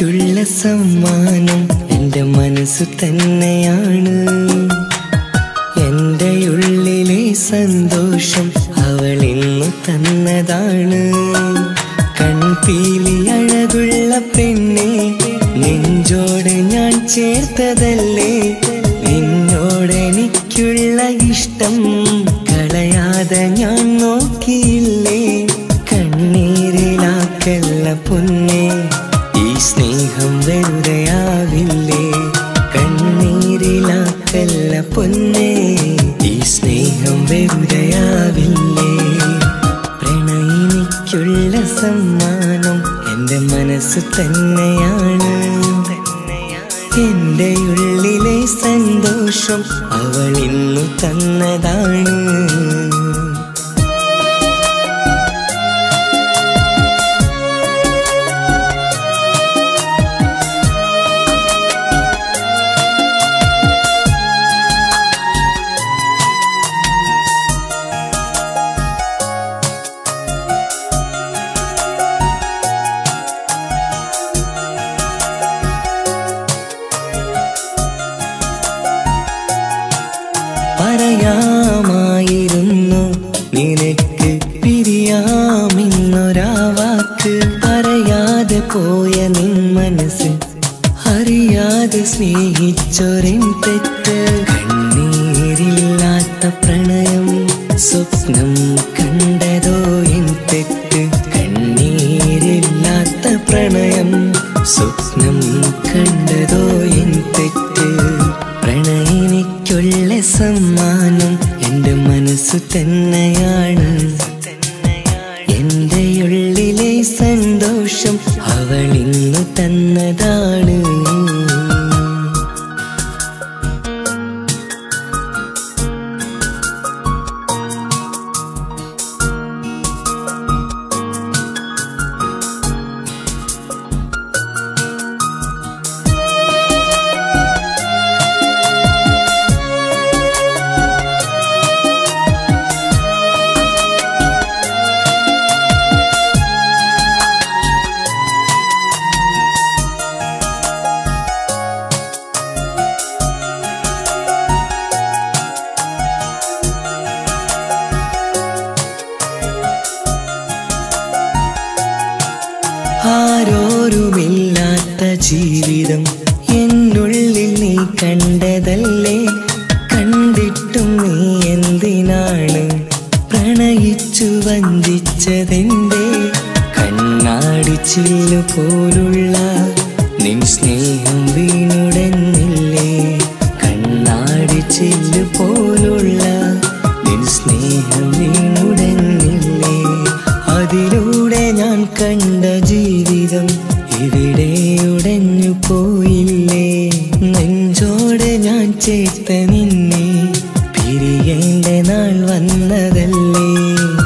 എനിക്കുള്ള സമ്മാനം എന്റെ മനസ്സ് തന്നെയാണ്. എന്റെ ഉള്ളിലെ സന്തോഷം അവൾ ഇന്നു തന്നതാണ്. കൺപീലി അഴകുള്ള പെണ്ണെ നെഞ്ചോട് ഞാൻ ചേർത്തതല്ലേ? നിന്നോട് എനിക്കുള്ള ഇഷ്ടം കളയാതെ ഞാൻ നോക്കിയില്ലേ. കണ്ണീരിലാക്കല്ല പൊന്നേ ഈ സ്നേഹം വെറുതെയാവില്ലേ? പ്രണയിനിക്കുള്ള സമ്മാനം എന്റെ മനസ്സ് തന്നെയാണ്. എന്റെ ഉള്ളിലെ സന്തോഷം അവൾ ഇന്നു തന്നതാണ്. നിനക്ക് പിരിയാമിന്നൊരാവാക്ക് പറയാതെ പോയ നിൻ മനസ്സ് അറിയാതെ സ്നേഹിച്ചൊരിൻ തെറ്റ്. കണ്ണീരില്ലാത്ത പ്രണയം സ്വപ്നം കണ്ടതോ എൻ തെറ്റ്. കണ്ണീരില്ലാത്ത പ്രണയം സ്വപ്നം കണ്ടതോ എൻ തെറ്റ്. പ്രണയിനിക്കുള്ള സമ്മാ മനസ്സു തന്നെയാണ്. എന്റെ ഉള്ളിലെ സന്തോഷം അവൾ തന്നതാണ്. ആരോരുമില്ലാത്ത ജീവിതം എന്നുള്ളിൽ നീ കണ്ടതല്ലേ? കണ്ടിട്ടും നീ എന്തിനാണ് പ്രണയിച്ചു വഞ്ചിച്ചതെന്തേ? കണ്ണാടിച്ചില്ലു പോലുള്ള നിൻ സ്നേഹം വീണുടന്നില്ലേ കണ്ണാടിച്ചില്ലു പോലുള്ള നിൻ സ്നേഹം വീണുടന്നില്ലേ അതിലൂടെ ഞാൻ കണ്ട ജീവിതം ഇവിടെ ഉടഞ്ഞു പോയില്ലേ? നെഞ്ചോടെ ഞാൻ ചേർത്ത നിന്നെ. പിരിയേണ്ട നാൾ വന്നതല്ലേ?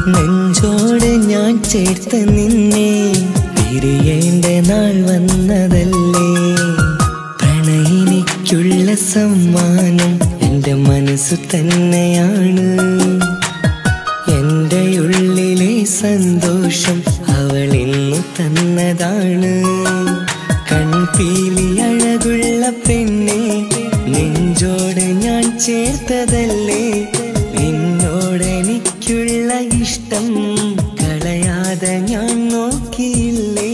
നെഞ്ചോടെ ഞാൻ ചേർത്ത നിന്നെ. പിരിയേണ്ട നാൾ വന്നതല്ലേ? പ്രണയിനിക്കുള്ള സമ്മാനം എന്റെ മനസ്സു തന്നെയാണ്. നീലി അഴകുള്ള പെണ്ണെ നെഞ്ചോട് ഞാൻ ചേർത്തതല്ലേ? നിന്നോടെനിക്കുള്ള ഇഷ്ടം കളയാതെ ഞാൻ നോക്കിയില്ലേ?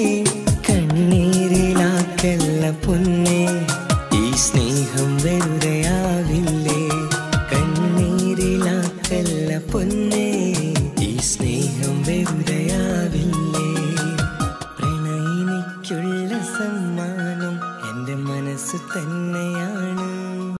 കണ്ണീരിലാക്കല്ല പൊന്നെ ഈ സ്നേഹം വെറുതെയാവില്ലേ കണ്ണീരിലാക്കല്ല പൊന്നെ ഈ സ്നേഹം വെറുതെയാവില്ലേ